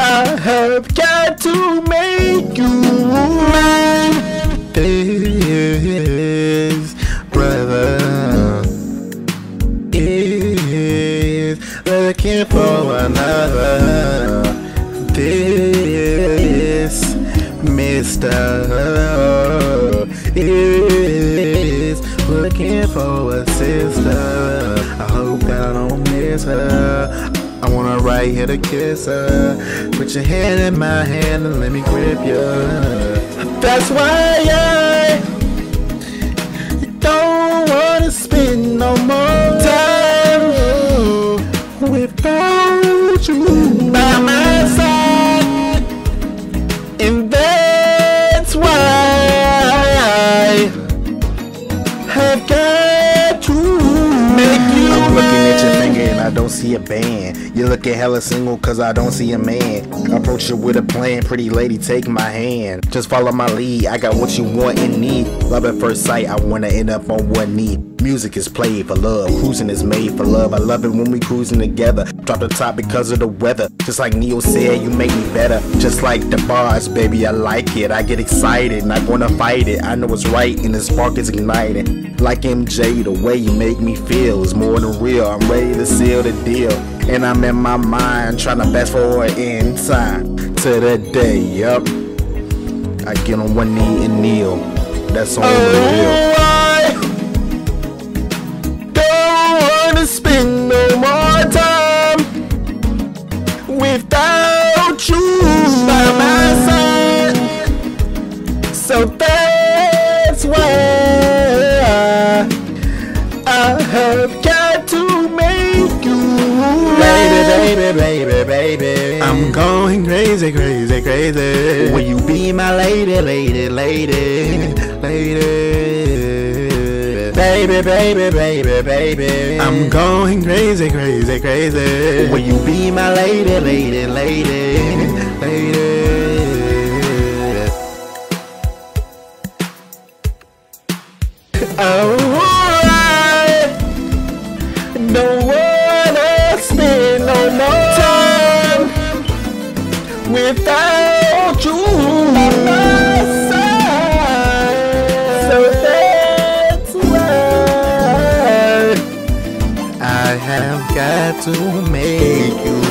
I have got to make you mine. This brother is looking for another. This Mister is looking for a sister. I hope that I don't miss her. I wanna right here to kiss her. Put your hand in my hand and let me grip you. That's why I I don't see a band. You looking hella single cause I don't see a man. Approach you with a plan, pretty lady, take my hand. Just follow my lead, I got what you want and need. Love at first sight, I wanna end up on one knee. Music is played for love, cruising is made for love. I love it when we cruising together. Drop the top because of the weather. Just like Ne-Yo said, you make me better. Just like the bars, baby, I like it. I get excited, not gonna fight it. I know it's right and the spark is igniting. Like MJ, the way you make me feel is more than real. I'm ready to seal the deal. And I'm in my mind trying to fast forward in time to the day, yup. I get on one knee and kneel. That's on the real. Oh, So that's why I have got to make you Baby, baby, baby, baby. I'm going crazy, crazy, crazy. Will you be my lady, lady, lady, lady? Baby, baby, baby, baby. I'm going crazy, crazy, crazy. Will you be my lady, lady, lady, lady? Without you by my side. So that's why I have got to make you.